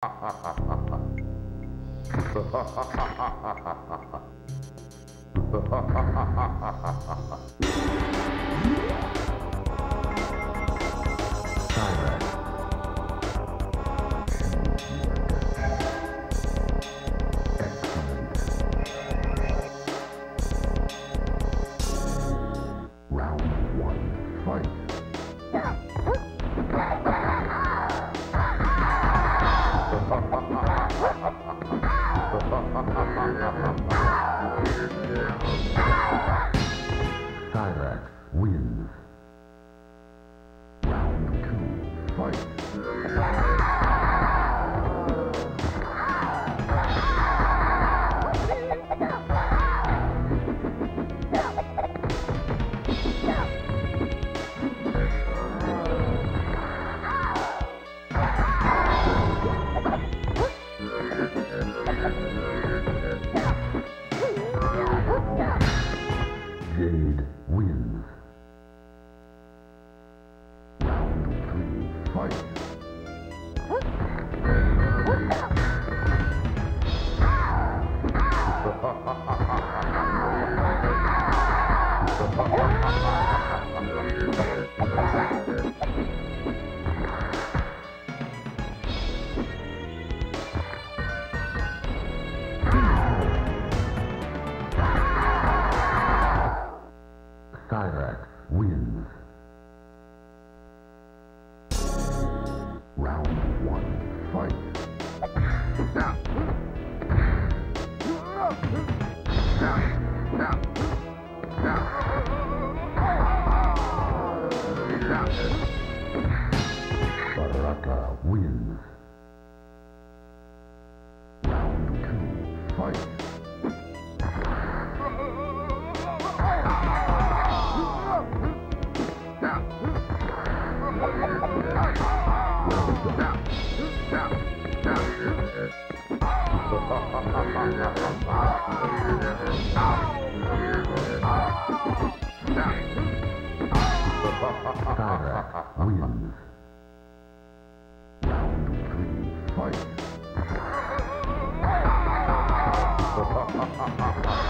Silence. Baraka wins. Skyrack wins. Round three.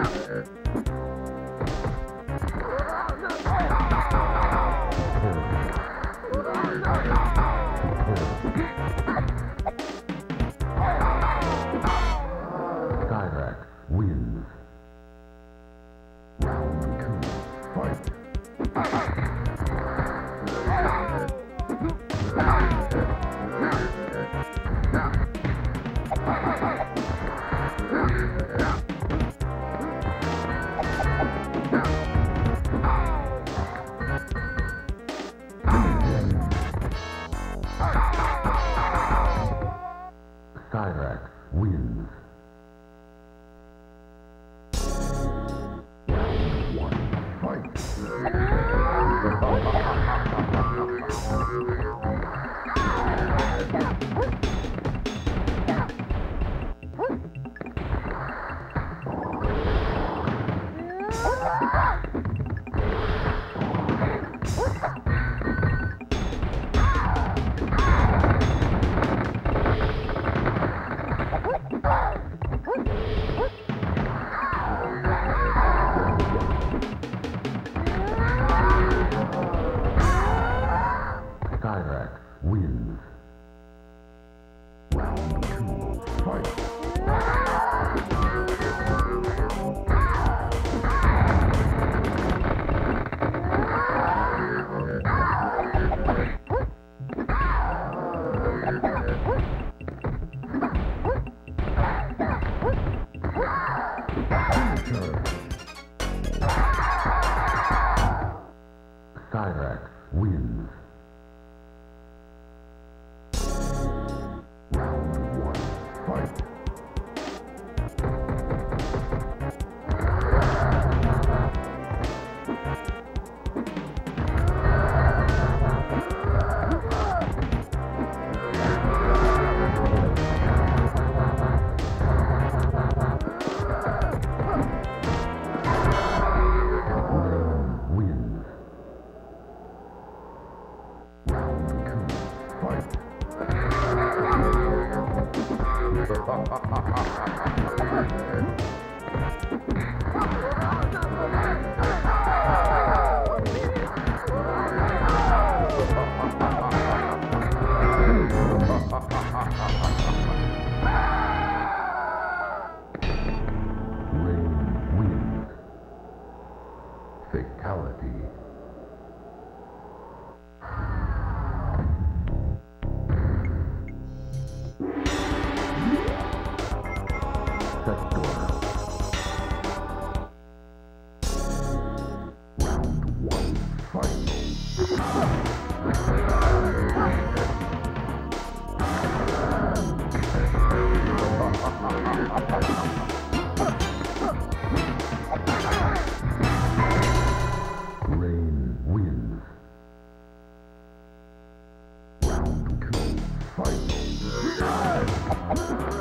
Ha ha ha! wins. Round two, fight. Hunter. Wings.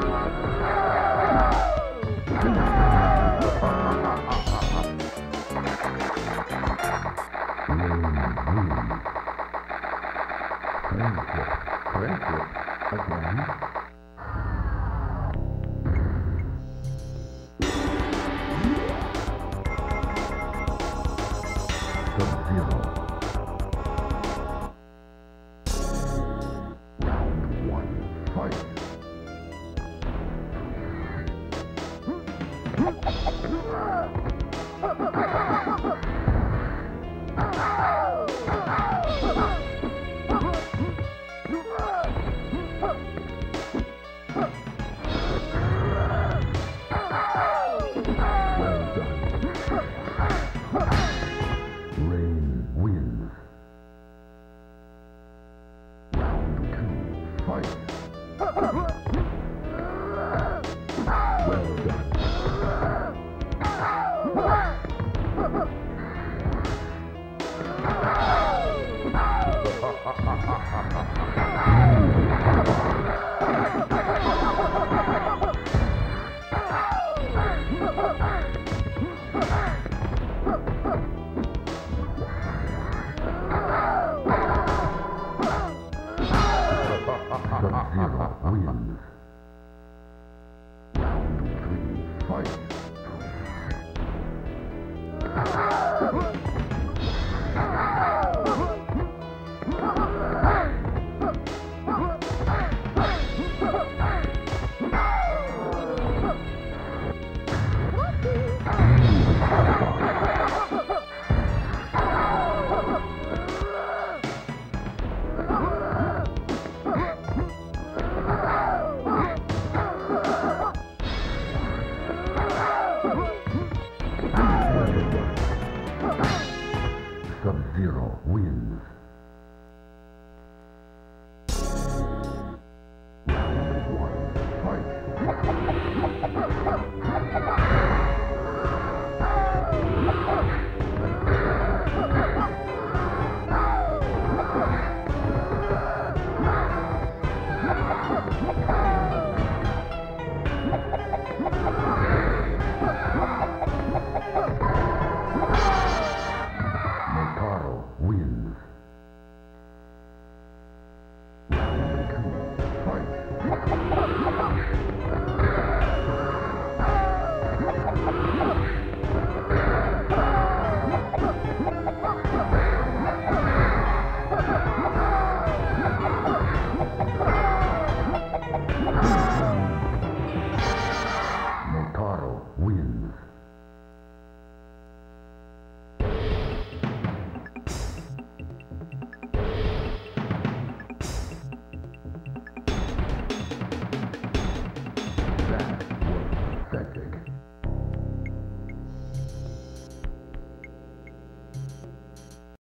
Música Sub-Zero wins.